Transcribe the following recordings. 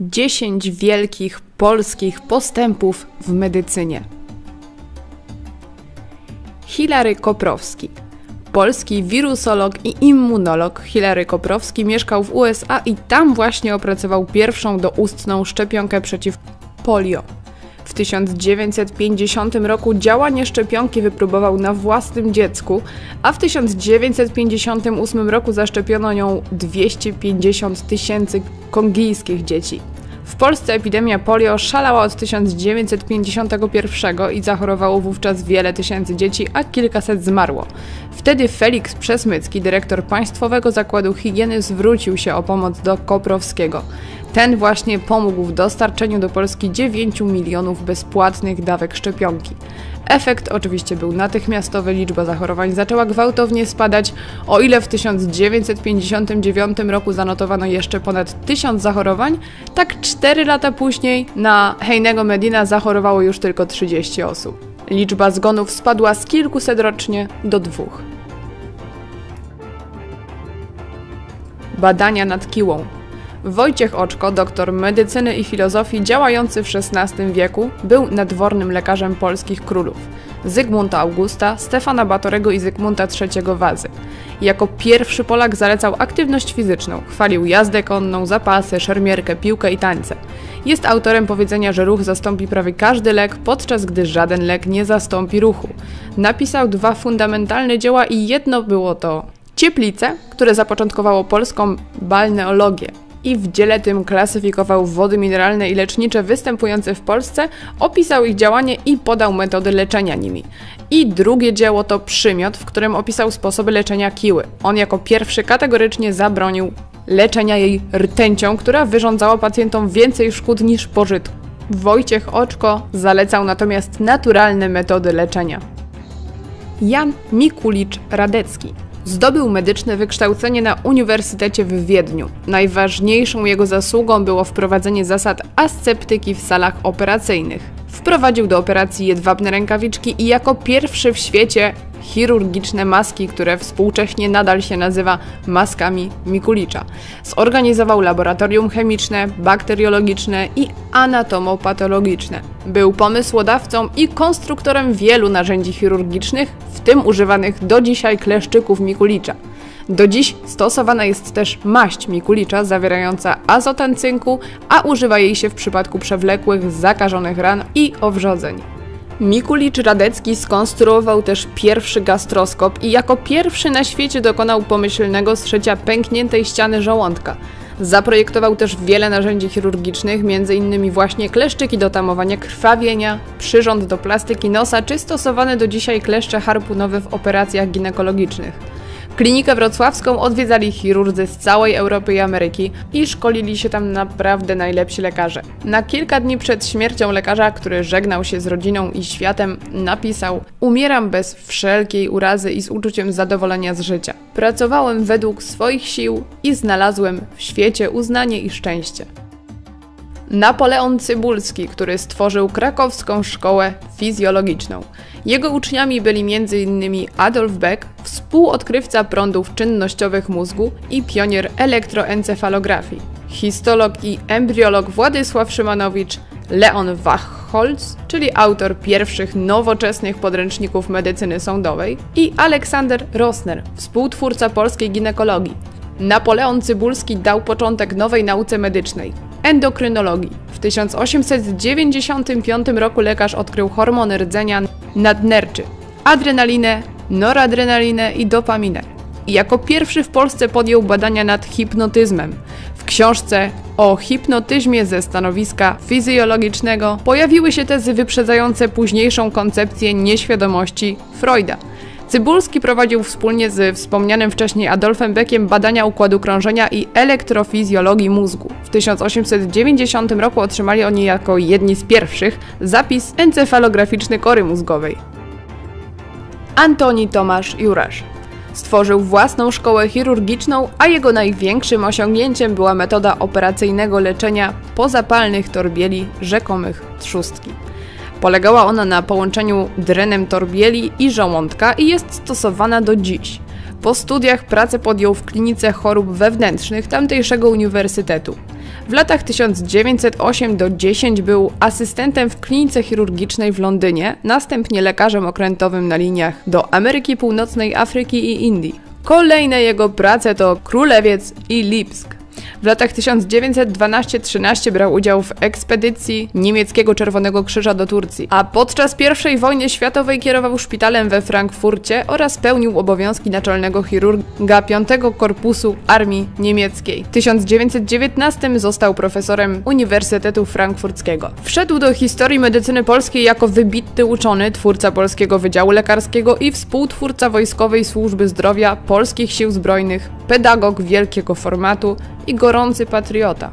10 wielkich polskich postępów w medycynie. Hilary Koprowski. Polski wirusolog i immunolog Hilary Koprowski mieszkał w USA i tam właśnie opracował pierwszą doustną szczepionkę przeciw polio. W 1950 roku działanie szczepionki wypróbował na własnym dziecku, a w 1958 roku zaszczepiono nią 250 tysięcy kongijskich dzieci. W Polsce epidemia polio szalała od 1951 i zachorowało wówczas wiele tysięcy dzieci, a kilkaset zmarło. Wtedy Felix Przesmycki, dyrektor Państwowego Zakładu Higieny, zwrócił się o pomoc do Koprowskiego. Ten właśnie pomógł w dostarczeniu do Polski 9 milionów bezpłatnych dawek szczepionki. Efekt oczywiście był natychmiastowy, liczba zachorowań zaczęła gwałtownie spadać, o ile w 1959 roku zanotowano jeszcze ponad 1000 zachorowań, tak 4 lata później na Heinego Medina zachorowało już tylko 30 osób. Liczba zgonów spadła z kilkuset rocznie do dwóch. Badania nad kiłą. Wojciech Oczko, doktor medycyny i filozofii działający w XVI wieku, był nadwornym lekarzem polskich królów. Zygmunta Augusta, Stefana Batorego i Zygmunta III Wazy. Jako pierwszy Polak zalecał aktywność fizyczną, chwalił jazdę konną, zapasy, szermierkę, piłkę i tańce. Jest autorem powiedzenia, że ruch zastąpi prawie każdy lek, podczas gdy żaden lek nie zastąpi ruchu. Napisał dwa fundamentalne dzieła i jedno było to Cieplice, które zapoczątkowało polską balneologię i w dziele tym klasyfikował wody mineralne i lecznicze występujące w Polsce, opisał ich działanie i podał metody leczenia nimi. I drugie dzieło to Przymiot, w którym opisał sposoby leczenia kiły. On jako pierwszy kategorycznie zabronił leczenia jej rtęcią, która wyrządzała pacjentom więcej szkód niż pożytku. Wojciech Oczko zalecał natomiast naturalne metody leczenia. Jan Mikulicz-Radecki Zdobył medyczne wykształcenie na Uniwersytecie w Wiedniu. Najważniejszą jego zasługą było wprowadzenie zasad asceptyki w salach operacyjnych. Wprowadził do operacji jedwabne rękawiczki i jako pierwszy w świecie chirurgiczne maski, które współcześnie nadal się nazywa maskami Mikulicza. Zorganizował laboratorium chemiczne, bakteriologiczne i anatomopatologiczne. Był pomysłodawcą i konstruktorem wielu narzędzi chirurgicznych, w tym używanych do dzisiaj kleszczyków Mikulicza. Do dziś stosowana jest też maść Mikulicza zawierająca azotan cynku, a używa jej się w przypadku przewlekłych, zakażonych ran i owrzodzeń. Mikulicz Radecki skonstruował też pierwszy gastroskop i jako pierwszy na świecie dokonał pomyślnego zszycia pękniętej ściany żołądka. Zaprojektował też wiele narzędzi chirurgicznych, m.in. właśnie kleszczyki do tamowania krwawienia, przyrząd do plastyki nosa czy stosowane do dzisiaj kleszcze harpunowe w operacjach ginekologicznych. Klinikę wrocławską odwiedzali chirurdzy z całej Europy i Ameryki i szkolili się tam naprawdę najlepsi lekarze. Na kilka dni przed śmiercią lekarza, który żegnał się z rodziną i światem, napisał: Umieram bez wszelkiej urazy i z uczuciem zadowolenia z życia. Pracowałem według swoich sił i znalazłem w świecie uznanie i szczęście. Napoleon Cybulski, który stworzył krakowską szkołę fizjologiczną. Jego uczniami byli m.in. Adolf Beck, współodkrywca prądów czynnościowych mózgu i pionier elektroencefalografii, histolog i embriolog Władysław Szymanowicz, Leon Wachholz, czyli autor pierwszych nowoczesnych podręczników medycyny sądowej i Aleksander Rosner, współtwórca polskiej ginekologii. Napoleon Cybulski dał początek nowej nauce medycznej endokrynologii. W 1895 roku lekarz odkrył hormony rdzenia nadnerczy, adrenalinę, noradrenalinę i dopaminę. I jako pierwszy w Polsce podjął badania nad hipnotyzmem. W książce o hipnotyzmie ze stanowiska fizjologicznego pojawiły się tezy wyprzedzające późniejszą koncepcję nieświadomości Freuda – Cybulski prowadził wspólnie z wspomnianym wcześniej Adolfem Beckiem badania układu krążenia i elektrofizjologii mózgu. W 1890 roku otrzymali oni jako jedni z pierwszych zapis encefalograficzny kory mózgowej. Antoni Tomasz Jurasz Stworzył własną szkołę chirurgiczną, a jego największym osiągnięciem była metoda operacyjnego leczenia pozapalnych torbieli rzekomych trzustki. Polegała ona na połączeniu drenem torbieli i żołądka i jest stosowana do dziś. Po studiach pracę podjął w klinice chorób wewnętrznych tamtejszego uniwersytetu. W latach 1908 do 10 był asystentem w klinice chirurgicznej w Londynie, następnie lekarzem okrętowym na liniach do Ameryki Północnej, Afryki i Indii. Kolejne jego prace to Królewiec i Lipsk. W latach 1912-13 brał udział w ekspedycji niemieckiego Czerwonego Krzyża do Turcji, a podczas I wojny światowej kierował szpitalem we Frankfurcie oraz pełnił obowiązki naczelnego chirurga 5 Korpusu Armii Niemieckiej. W 1919 został profesorem Uniwersytetu Frankfurckiego. Wszedł do historii medycyny polskiej jako wybitny uczony, twórca Polskiego Wydziału Lekarskiego i współtwórca Wojskowej Służby Zdrowia Polskich Sił Zbrojnych, pedagog wielkiego formatu i gorący patriota.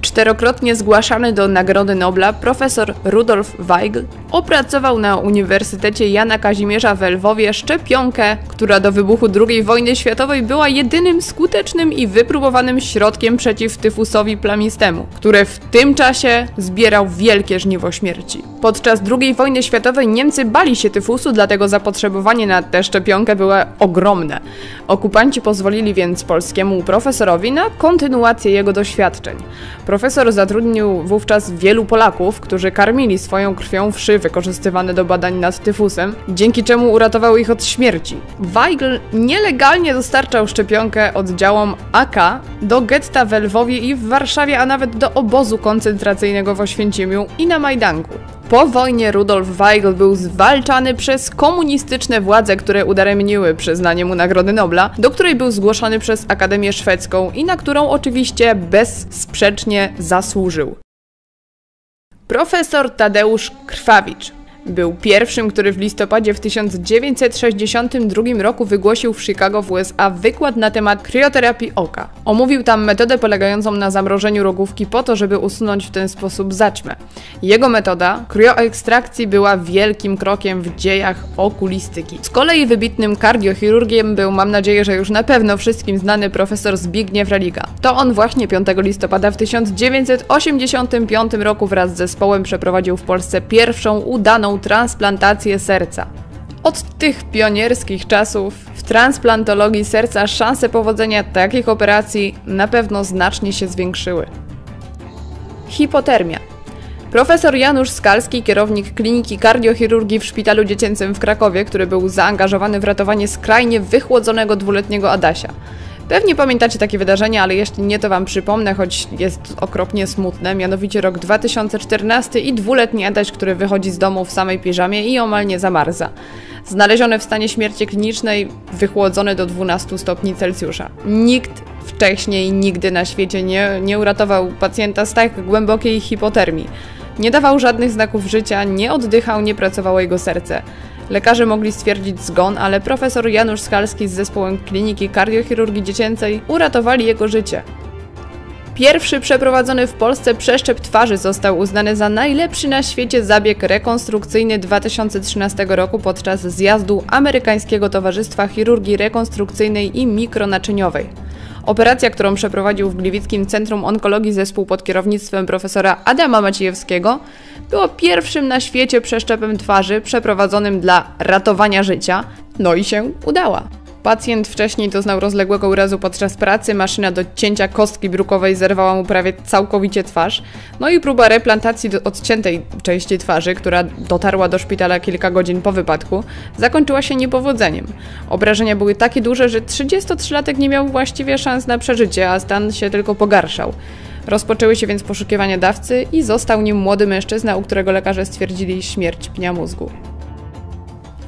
Czterokrotnie zgłaszany do Nagrody Nobla profesor Rudolf Weigl opracował na Uniwersytecie Jana Kazimierza w Lwowie szczepionkę, która do wybuchu II wojny światowej była jedynym skutecznym i wypróbowanym środkiem przeciw tyfusowi plamistemu, które w tym czasie zbierał wielkie żniwo śmierci. Podczas II wojny światowej Niemcy bali się tyfusu, dlatego zapotrzebowanie na tę szczepionkę było ogromne. Okupanci pozwolili więc polskiemu profesorowi na kontynuację jego doświadczeń. Profesor zatrudnił wówczas wielu Polaków, którzy karmili swoją krwią wykorzystywane do badań nad tyfusem, dzięki czemu uratował ich od śmierci. Weigl nielegalnie dostarczał szczepionkę oddziałom AK do getta w Lwowie i w Warszawie, a nawet do obozu koncentracyjnego w Oświęcimiu i na Majdanku. Po wojnie Rudolf Weigl był zwalczany przez komunistyczne władze, które udaremniły przyznanie mu Nagrody Nobla, do której był zgłoszony przez Akademię Szwedzką i na którą oczywiście bezsprzecznie zasłużył. Profesor Tadeusz Krwawicz był pierwszym, który w listopadzie w 1962 roku wygłosił w Chicago w USA wykład na temat krioterapii oka. Omówił tam metodę polegającą na zamrożeniu rogówki po to, żeby usunąć w ten sposób zaćmę. Jego metoda krioekstrakcji była wielkim krokiem w dziejach okulistyki. Z kolei wybitnym kardiochirurgiem był, mam nadzieję, że już na pewno wszystkim znany profesor Zbigniew Religa. To on właśnie 5 listopada w 1985 roku wraz z zespołem przeprowadził w Polsce pierwszą udaną transplantację serca. Od tych pionierskich czasów w transplantologii serca szanse powodzenia takich operacji na pewno znacznie się zwiększyły. Hipotermia. Profesor Janusz Skalski, kierownik kliniki kardiochirurgii w Szpitalu Dziecięcym w Krakowie, który był zaangażowany w ratowanie skrajnie wychłodzonego dwuletniego Adasia. Pewnie pamiętacie takie wydarzenia, ale jeśli nie, to Wam przypomnę, choć jest okropnie smutne. Mianowicie rok 2014 i dwuletni Adaś, który wychodzi z domu w samej piżamie i omal nie zamarza. Znaleziony w stanie śmierci klinicznej, wychłodzony do 12 stopni Celsjusza. Nikt wcześniej nigdy na świecie nie, nie uratował pacjenta z tak głębokiej hipotermii. Nie dawał żadnych znaków życia, nie oddychał, nie pracowało jego serce. Lekarze mogli stwierdzić zgon, ale profesor Janusz Skalski z zespołem Kliniki Kardiochirurgii Dziecięcej uratowali jego życie. Pierwszy przeprowadzony w Polsce przeszczep twarzy został uznany za najlepszy na świecie zabieg rekonstrukcyjny 2013 roku podczas zjazdu Amerykańskiego Towarzystwa Chirurgii Rekonstrukcyjnej i Mikronaczyniowej. Operacja, którą przeprowadził w Gliwickim Centrum Onkologii zespół pod kierownictwem profesora Adama Maciejewskiego, było pierwszym na świecie przeszczepem twarzy przeprowadzonym dla ratowania życia, no i się udała. Pacjent wcześniej doznał rozległego urazu podczas pracy, maszyna do cięcia kostki brukowej zerwała mu prawie całkowicie twarz, no i próba replantacji odciętej części twarzy, która dotarła do szpitala kilka godzin po wypadku, zakończyła się niepowodzeniem. Obrażenia były takie duże, że 33-latek nie miał właściwie szans na przeżycie, a stan się tylko pogarszał. Rozpoczęły się więc poszukiwania dawcy i został nim młody mężczyzna, u którego lekarze stwierdzili śmierć pnia mózgu.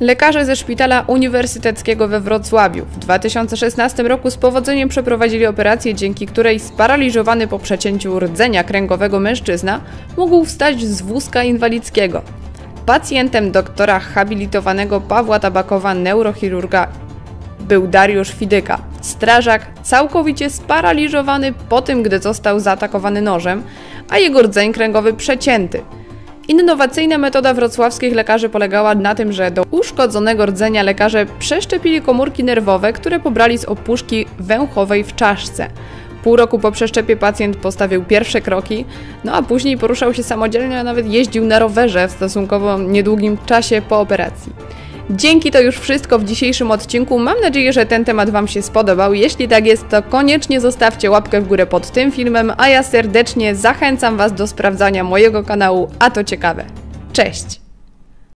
Lekarze ze Szpitala Uniwersyteckiego we Wrocławiu w 2016 roku z powodzeniem przeprowadzili operację, dzięki której sparaliżowany po przecięciu rdzenia kręgowego mężczyzna mógł wstać z wózka inwalidzkiego. Pacjentem doktora habilitowanego Pawła Tabakowa, neurochirurga, był Dariusz Fidyka, strażak całkowicie sparaliżowany po tym, gdy został zaatakowany nożem, a jego rdzeń kręgowy przecięty – Innowacyjna metoda wrocławskich lekarzy polegała na tym, że do uszkodzonego rdzenia lekarze przeszczepili komórki nerwowe, które pobrali z opuszki węchowej w czaszce. Pół roku po przeszczepie pacjent postawił pierwsze kroki, no a później poruszał się samodzielnie, a nawet jeździł na rowerze w stosunkowo niedługim czasie po operacji. Dzięki to już wszystko w dzisiejszym odcinku. Mam nadzieję, że ten temat Wam się spodobał. Jeśli tak jest, to koniecznie zostawcie łapkę w górę pod tym filmem, a ja serdecznie zachęcam Was do sprawdzania mojego kanału, a to ciekawe. Cześć!